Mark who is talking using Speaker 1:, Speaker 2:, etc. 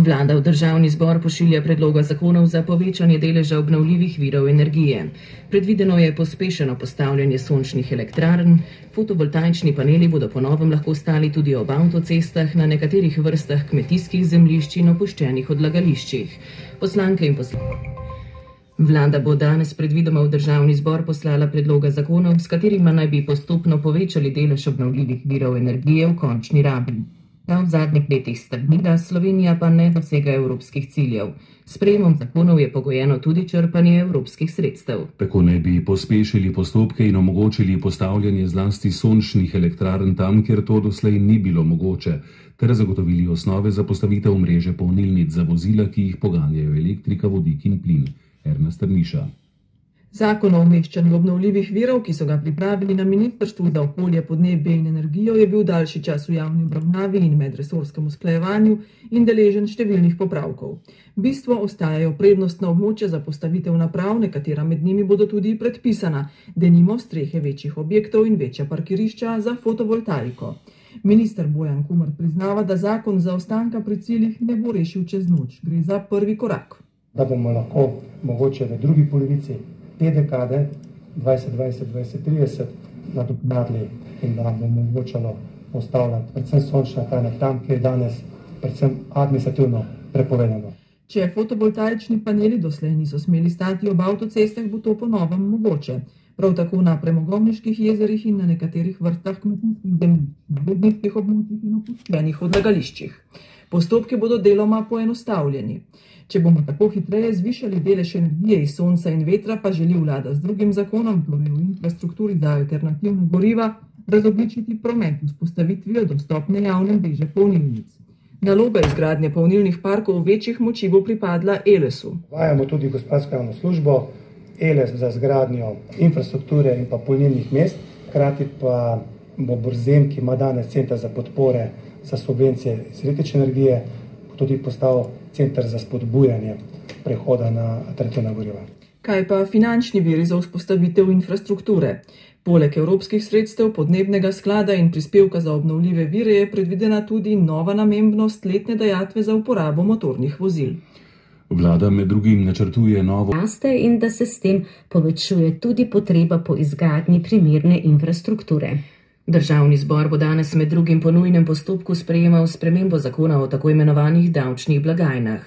Speaker 1: Vlada v državni zbor pošilja predloga zakonov za povečanje deleža obnovljivih virov energije. Predvideno je pospešeno postavljanje sončnih elektrarn, fotovoltaični paneli bodo ponovem lahko stali tudi ob avtocestah, na nekaterih vrstah kmetijskih zemljišč in opuščenih odlagališčih. Poslanke in poslanke. Vlada bo danes predvidoma v državni zbor poslala predloga zakonov, s katerima naj bi postopno povečali delež obnovljivih virov energije v končni rabi. Ta v zadnjih letih stagnira, Slovenija pa ne dosega evropskih ciljev. Sprejemom zakonov je pogojeno tudi črpanje evropskih sredstev.
Speaker 2: Tako naj bi pospešili postopke in omogočili postavljanje zlasti sončnih elektrarn tam, kjer to doslej ni bilo mogoče, ter zagotovili osnove za postavitev mreže polnilnic za vozila, ki jih poganjajo elektrika, vodik in plin. Ernest Trniša.
Speaker 3: Zakon o umeščanju obnovljivih virov, ki so ga pripravili na Ministrstvu za okolje, podnebje in energijo, je bil daljši čas v javni obravnavi in medresorskem usklajevanju in deležen številnih popravkov. Bistvo ostajajo prednostna območja za postavitev naprav, nekatera med njimi bodo tudi predpisana, denimo strehe večjih objektov in večja parkirišča za fotovoltaiko. Minister Bojan Kumar priznava, da zakon za ostanka pri ciljih ne bo rešil čez noč. Gre za prvi korak.
Speaker 4: Da bomo lahko mogoče v drugi polovici te dekade 2020-2030 nadoknadili in da nam bo omogočalo postavljati predvsem sončne elektrarne tam, kjer je danes predvsem administrativno prepovedano.
Speaker 3: Če fotovoltaični paneli doslej niso smeli stati ob avtocestah, bo to ponovem mogoče. Prav tako na premogovniških jezerih in na nekaterih vrstah kmetijskih zemljišč, na vodniških območjih in opuščenih odlagališčih. Postopki bodo deloma poenostavljeni. Če bomo tako hitreje zvišali delež energije iz sonca in vetra, pa želi vlada z drugim zakonom, torej v infrastrukturi za alternativna goriva, razobličiti promet z postavitvijo dostopne javne mreže polnilnic. Naloga izgradnje polnilnih parkov večjih moči bo pripadla ELES-u.
Speaker 4: Vajamo tudi gospodarsko javno službo, ELES za zgradnjo infrastrukture in pa polnilnih mest, hkrati pa bo Borzem, ki ima danes center za podpore za subvencije iz električne energije, tudi postal center za spodbujanje prehoda na alternativna goriva.
Speaker 3: Kaj pa finančni viri za vzpostavitev infrastrukture? Poleg evropskih sredstev, podnebnega sklada in prispevka za obnovljive vire je predvidena tudi nova namembnost letne dajatve za uporabo motornih vozil.
Speaker 2: Vlada med drugim načrtuje novo.
Speaker 5: Raste in da se s tem povečuje tudi potreba po izgradnji primerne infrastrukture.
Speaker 1: Državni zbor bo danes med drugim po nujnem postopku sprejemal spremembo zakona o tako imenovanih davčnih blagajnah.